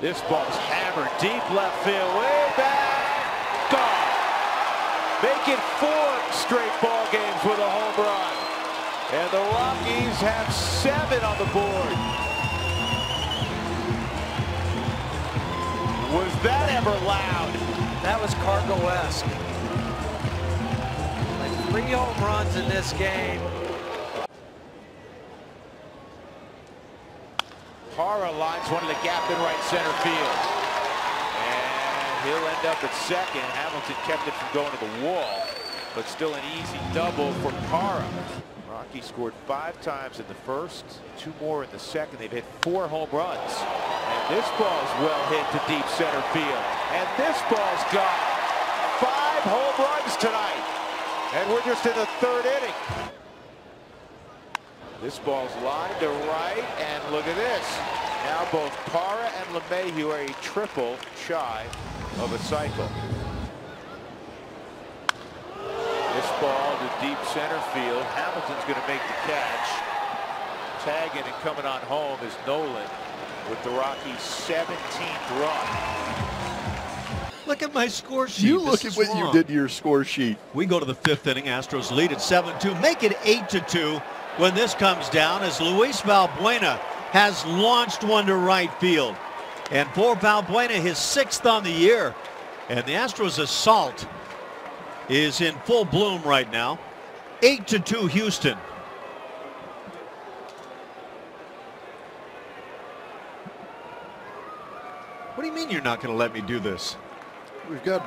This ball's hammered deep left field, way back, gone. Make it four straight ball games with a home run. And the Rockies have seven on the board. Was that ever loud? That was Cargo-esque. Like three home runs in this game. Parra lines one to the gap in right center field. And he'll end up at second. Hamilton kept it from going to the wall, but still an easy double for Parra. Rocky scored five times in the first, two more in the second. They've hit four home runs. And this ball's well hit to deep center field. And this ball's got five home runs tonight. And we're just in the third inning. This ball's lined to right, and look at this. Now both Parra and LeMahieu are a triple shy of a cycle. This ball to deep center field. Hamilton's going to make the catch. Tagging and coming on home is Nolan with the Rockies' 17th run. Look at my score sheet. You This look at what wrong. you did to your score sheet. We go to the fifth inning. Astros lead at 7-2. Make it 8-2 when this comes down as Luis Valbuena has launched one to right field. And for Valbuena, his sixth on the year. And the Astros assault is in full bloom right now. 8 to 2 Houston. What do you mean you're not going to let me do this? We've got